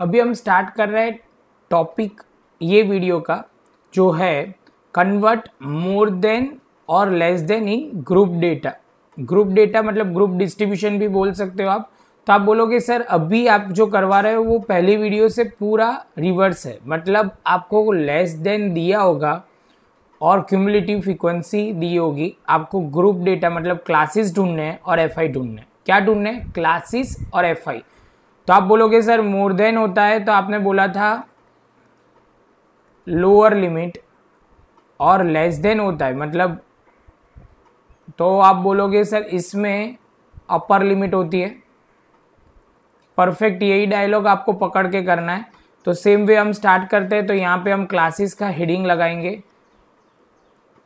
अभी हम स्टार्ट कर रहे हैं टॉपिक ये वीडियो का, जो है कन्वर्ट मोर देन और less than in group data group data मतलब ग्रुप डिस्ट्रीब्यूशन भी बोल सकते हो आप। तो आप बोलोगे, सर, अभी आप जो करवा रहे हो, वो पहली वीडियो से पूरा रिवर्स है। मतलब आपको लेस देन दिया होगा और क्यूमुलेटिव फ्रीक्वेंसी दी होगी। आपको ग्रुप डेटा मतलब क्लासेस ढूँढने हैं और एफ़ आई ढूँढने हैं। क्या ढूँढने हैं? क्लासेस और एफ़ आई तो आप बोलोगे, सर मोर देन होता है तो आपने बोला था लोअर लिमिट और लेस देन होता है। मतलब तो आप बोलोगे, सर, इसमें अपर लिमिट होती है। परफेक्ट यही डायलॉग आपको पकड़ के करना है। तो सेम वे हम स्टार्ट करते हैं तो यहाँ पे हम क्लासेस का हेडिंग लगाएँगे।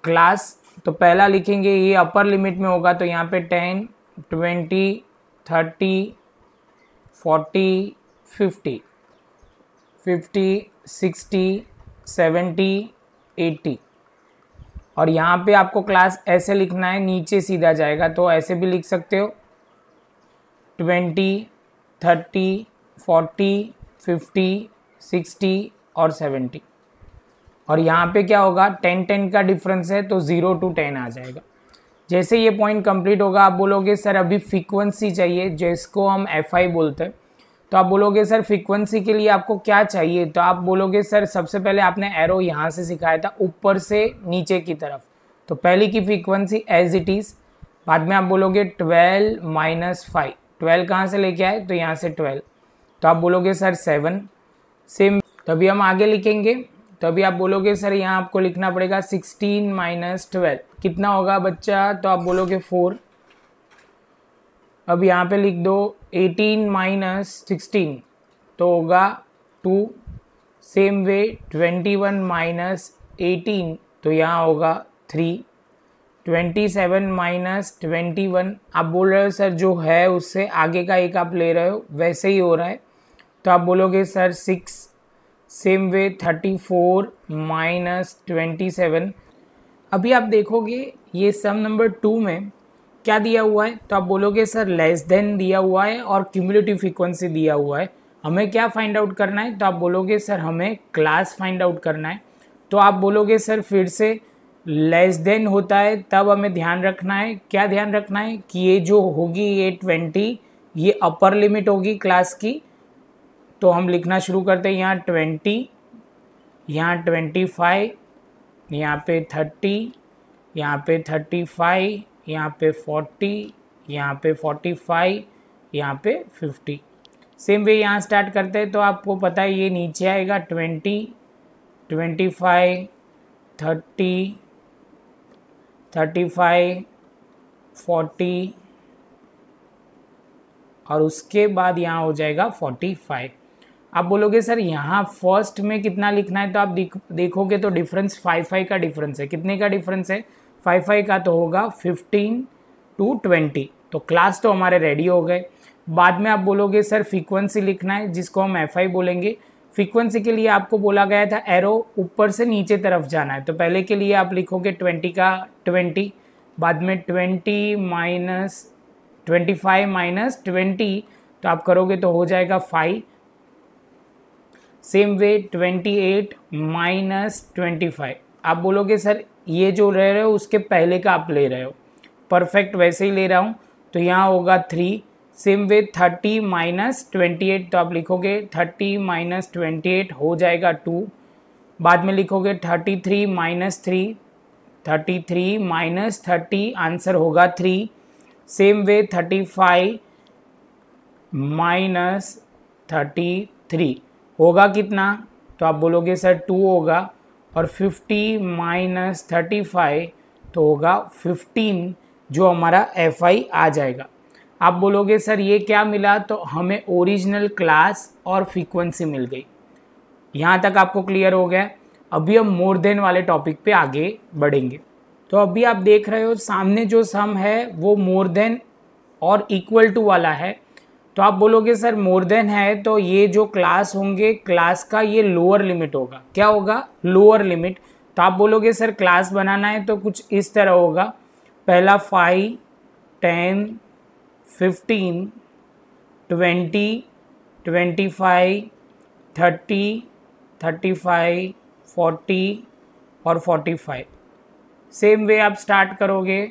क्लास तो पहला लिखेंगे, ये अपर लिमिट में होगा तो यहाँ पे ten twenty thirty forty fifty fifty sixty seventy eighty और यहाँ पे आपको क्लास ऐसे लिखना है, नीचे सीधा जाएगा तो ऐसे भी लिख सकते हो। Twenty thirty forty fifty sixty और सेवेंटी और यहाँ पे क्या होगा टेन टेन का डिफरेंस है तो ज़ीरो टू टेन आ जाएगा। जैसे ये पॉइंट कंप्लीट होगा, आप बोलोगे, सर, अभी फ्रीक्वेंसी चाहिए, जिसको हम एफ़ आई बोलते हैं। तो आप बोलोगे, सर फ्रीक्वेंसी के लिए आपको क्या चाहिए? तो आप बोलोगे, सर, सबसे पहले आपने एरो यहाँ से सिखाया था, ऊपर से नीचे की तरफ़. तो पहली की फ्रीक्वेंसी एज इट इज़ बाद में आप बोलोगे ट्वेल्व माइनस फाइव ट्वेल्व कहाँ से लेके आए? तो यहाँ से ट्वेल्व तो आप बोलोगे, सर सेवन सेम तभी हम आगे लिखेंगे। तो अभी आप बोलोगे, सर, यहाँ आपको लिखना पड़ेगा सिक्सटीन माइनस ट्वेल्व कितना होगा बच्चा? तो आप बोलोगे फोर अब यहाँ पे लिख दो एटीन माइनस सिक्सटीन तो होगा two same way twenty one minus eighteen तो यहाँ होगा three twenty seven minus twenty one आप बोल रहे हो, सर, जो है उससे आगे का एक आप ले रहे हो, वैसे ही हो रहा है। तो आप बोलोगे, sir six same way thirty four minus twenty seven अभी आप देखोगे, ये सम नंबर टू में क्या दिया हुआ है? तो आप बोलोगे, सर लेस देन दिया हुआ है और क्यूमुलेटिव फ्रीक्वेंसी दिया हुआ है। हमें क्या फाइंड आउट करना है? तो आप बोलोगे, सर, हमें क्लास फाइंड आउट करना है। तो आप बोलोगे, सर, फिर से लेस देन होता है, तब हमें ध्यान रखना है। क्या ध्यान रखना है? कि ये जो होगी, ये ट्वेंटी ये अपर लिमिट होगी क्लास की। तो हम लिखना शुरू करते हैं, यहाँ ट्वेंटी यहाँ ट्वेंटी फाइव यहाँ पे थर्टी यहाँ पे थर्टी फाइव यहाँ पे फोर्टी यहाँ पे फोर्टी फाइव यहाँ पे फिफ्टी सेम वे यहाँ स्टार्ट करते हैं तो आपको पता है ये नीचे आएगा twenty twenty five thirty thirty five forty और उसके बाद यहाँ हो जाएगा फोर्टी फाइव आप बोलोगे, सर, यहाँ फ़र्स्ट में कितना लिखना है? तो आप देख, देखोगे तो डिफरेंस फाइव फाइव का डिफरेंस है। कितने का डिफरेंस है? फाइव फाइव का तो होगा फिफ्टीन टू ट्वेंटी तो क्लास तो हमारे रेडी हो गए। बाद में आप बोलोगे, सर फ्रीक्वेंसी लिखना है, जिसको हम एफ़ आई बोलेंगे। फ्रीक्वेंसी के लिए आपको बोला गया था एरो ऊपर से नीचे तरफ़ जाना है। तो पहले के लिए आप लिखोगे ट्वेंटी का ट्वेंटी बाद में twenty minus twenty five minus twenty तो आप करोगे तो हो जाएगा five same way twenty eight minus twenty five आप बोलोगे, सर ये जो रह रहे हो, उसके पहले का आप ले रहे हो। परफेक्ट वैसे ही ले रहा हूँ। तो यहाँ होगा three same way thirty minus twenty eight तो आप लिखोगे थर्टी माइनस ट्वेंटी एट हो जाएगा टू बाद में लिखोगे thirty three minus three thirty three minus thirty answer होगा three same way thirty five minus thirty three होगा कितना? तो आप बोलोगे, सर टू होगा। और 50 माइनस थर्टी तो होगा 15 जो हमारा एफ़ आ जाएगा। आप बोलोगे, सर, ये क्या मिला? तो हमें ओरिजिनल क्लास और फ्रीक्वेंसी मिल गई। यहाँ तक आपको क्लियर हो गया। अभी हम मोर देन वाले टॉपिक पे आगे बढ़ेंगे। तो अभी आप देख रहे हो, सामने जो सम है, वो मोर देन और इक्वल टू वाला है। तो आप बोलोगे, सर मोर देन है तो ये जो क्लास होंगे क्लास का ये लोअर लिमिट होगा। क्या होगा? लोअर लिमिट तो आप बोलोगे, सर क्लास बनाना है तो कुछ इस तरह होगा। पहला five ten fifteen twenty twenty five thirty thirty five forty और फोर्टी फाइव सेम वे आप स्टार्ट करोगे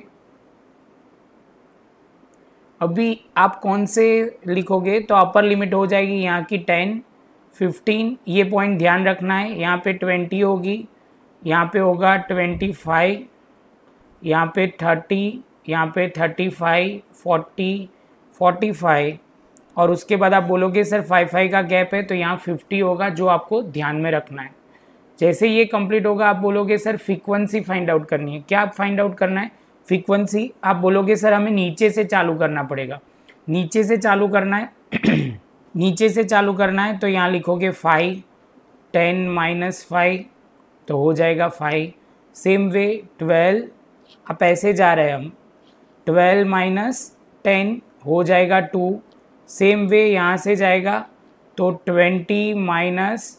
अभी आप कौन से लिखोगे? तो अपर लिमिट हो जाएगी यहाँ की टेन फिफ्टीन ये पॉइंट ध्यान रखना है। यहाँ पे ट्वेंटी होगी, यहाँ पे होगा ट्वेंटी फाइव यहाँ पे थर्टी यहाँ पे thirty five forty forty five और उसके बाद आप बोलोगे, सर फाइव फाइव का गैप है तो यहाँ फिफ्टी होगा, जो आपको ध्यान में रखना है। जैसे ये कंप्लीट होगा, आप बोलोगे, सर फ्रीक्वेंसी फाइंड आउट करनी है। क्या आप फाइंड आउट करना है? फ्रीक्वेंसी, आप बोलोगे, सर, हमें नीचे से चालू करना पड़ेगा। नीचे से चालू करना है, नीचे से चालू करना है तो यहाँ लिखोगे फाइव, टेन माइनस फाइव तो हो जाएगा फाइव। सेम वे, ट्वेल्व, आप ऐसे जा रहे हैं हम, ट्वेल्व माइनस टेन हो जाएगा टू। सेम वे यहाँ से जाएगा तो ट्वेंटी माइनस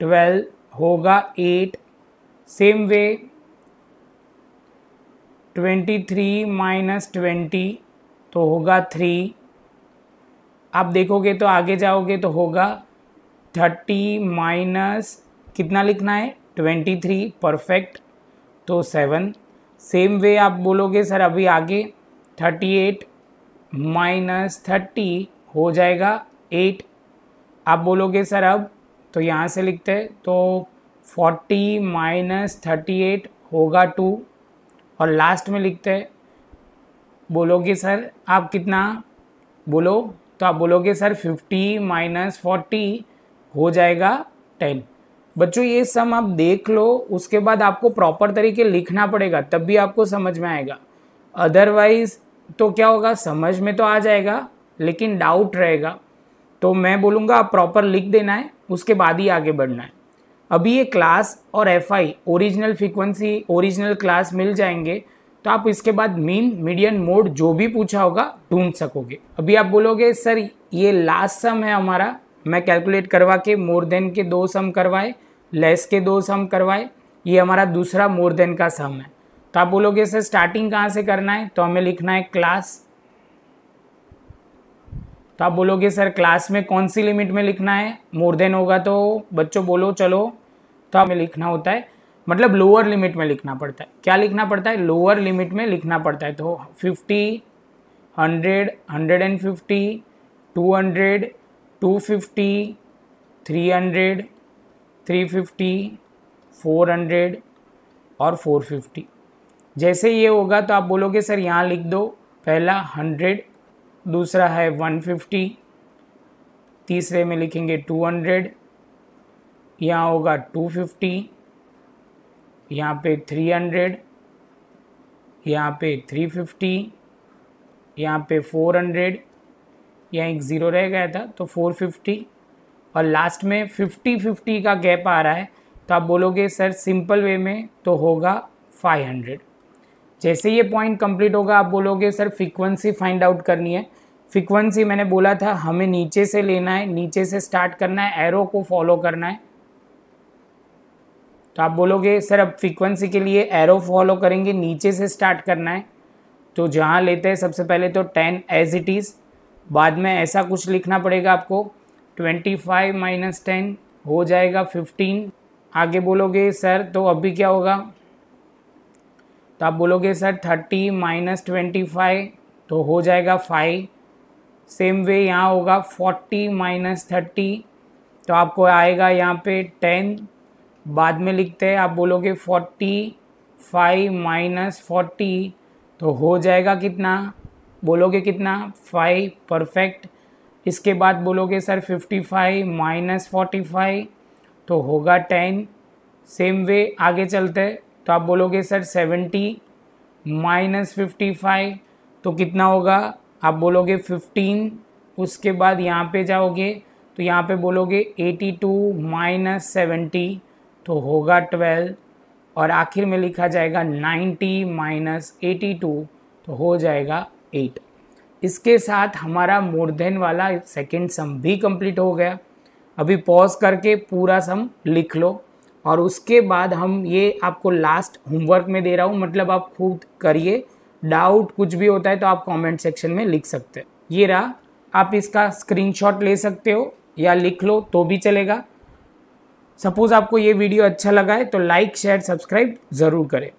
ट्वेल्व होगा eight. Same way twenty three minus twenty तो होगा थ्री आप देखोगे तो आगे जाओगे तो होगा थर्टी माइनस कितना लिखना है? ट्वेंटी थ्री परफेक्ट तो सेवन सेम वे आप बोलोगे, सर, अभी आगे थर्टी एट माइनस थर्टी हो जाएगा एट आप बोलोगे, सर, अब तो यहाँ से लिखते हैं तो फोर्टी माइनस थर्टी एट होगा टू और लास्ट में लिखते बोलोगे सर आप कितना बोलो तो आप बोलोगे सर फिफ्टी माइनस फोर्टी हो जाएगा टेन बच्चों, ये सम आप देख लो, उसके बाद आपको प्रॉपर तरीके लिखना पड़ेगा, तब भी आपको समझ में आएगा. अदरवाइज़ तो क्या होगा, समझ में तो आ जाएगा, लेकिन डाउट रहेगा. तो मैं बोलूँगा, आप प्रॉपर लिख देना है, उसके बाद ही आगे बढ़ना है. अभी ये क्लास और F I original frequency original class मिल जाएँगे तो आप इसके बाद मीन मीडियन मोड जो भी पूछा होगा, ढूंढ सकोगे। अभी आप बोलोगे, सर, ये लास्ट सम है हमारा, मैं कैलकुलेट करवा के मोर देन के दो सम करवाए लेस के दो सम करवाए, ये हमारा दूसरा मोर देन का सम है। तो आप बोलोगे, सर स्टार्टिंग कहाँ से करना है? तो हमें लिखना है क्लास तो आप बोलोगे, सर क्लास में कौन सी लिमिट में लिखना है? मोर देन होगा तो बच्चों बोलो, चलो तो हमें लिखना होता है मतलब लोअर लिमिट में लिखना पड़ता है। क्या लिखना पड़ता है? लोअर लिमिट में लिखना पड़ता है। तो fifty hundred hundred and fifty two hundred two fifty three hundred three fifty four hundred और फोर फिफ्टी जैसे ये होगा तो आप बोलोगे, सर, यहाँ लिख दो, पहला हंड्रेड दूसरा है वन फिफ्टी तीसरे में लिखेंगे टू हंड्रेड यहाँ होगा टू फिफ्टी यहाँ पे थ्री हंड्रेड यहाँ पे थ्री फिफ्टी यहाँ पे फोर हंड्रेड यहाँ एक ज़ीरो रह गया था तो फोर फिफ्टी और लास्ट में फिफ्टी फिफ्टी का गैप आ रहा है तो आप बोलोगे, सर सिंपल वे में तो होगा फाइव हंड्रेड जैसे ये पॉइंट कंप्लीट होगा, आप बोलोगे, सर फ्रीक्वेंसी फाइंड आउट करनी है। फ्रीक्वेंसी मैंने बोला था, हमें नीचे से लेना है, नीचे से स्टार्ट करना है एरो को फॉलो करना है। तो आप बोलोगे, सर, अब फ्रीक्वेंसी के लिए एरो फॉलो करेंगे, नीचे से स्टार्ट करना है। तो जहाँ लेते हैं, सबसे पहले तो टेन एज इट इज़ बाद में ऐसा कुछ लिखना पड़ेगा आपको। ट्वेंटी फाइव माइनस टेन हो जाएगा फिफ्टीन आगे बोलोगे, सर तो अभी क्या होगा? तो आप बोलोगे, sir thirty minus twenty five तो हो जाएगा फाइव सेम वे यहाँ होगा फोर्टी माइनस थर्टी तो आपको आएगा यहाँ पे टेन बाद में लिखते हैं, आप बोलोगे फोर्टी फाइव माइनस फोर्टी तो हो जाएगा कितना? बोलोगे कितना? फाइव परफेक्ट इसके बाद बोलोगे sir fifty five minus forty five तो होगा टेन सेम वे आगे चलते तो आप बोलोगे sir seventy minus fifty five तो कितना होगा? आप बोलोगे फिफ्टीन उसके बाद यहाँ पे जाओगे तो यहाँ पे बोलोगे एटी टू माइनस सेवेंटी तो होगा ट्वेल्व और आखिर में लिखा जाएगा नाइन्टी माइनस एटी टू तो हो जाएगा एट। इसके साथ हमारा मोर देन वाला सेकेंड सम भी कंप्लीट हो गया। अभी पॉज करके पूरा सम लिख लो और उसके बाद हम ये आपको लास्ट होमवर्क में दे रहा हूँ। मतलब आप खुद करिए। डाउट कुछ भी होता है तो आप कमेंट सेक्शन में लिख सकते हैं। ये रहा। आप इसका स्क्रीनशॉट ले सकते हो या लिख लो तो भी चलेगा। सपोज़ आपको ये वीडियो अच्छा लगा है तो लाइक शेयर सब्सक्राइब ज़रूर करें।